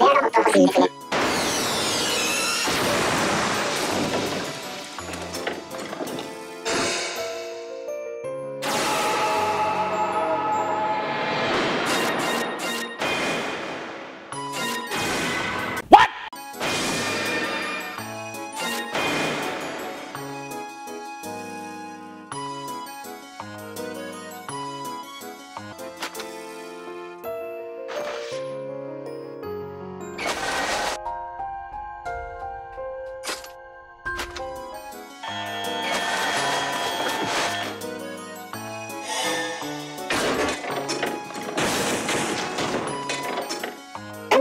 スペアことを教えて。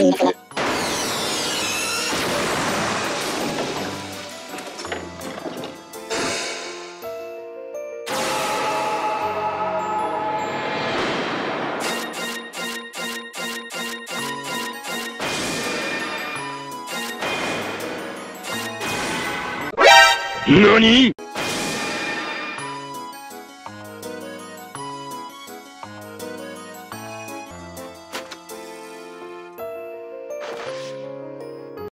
何？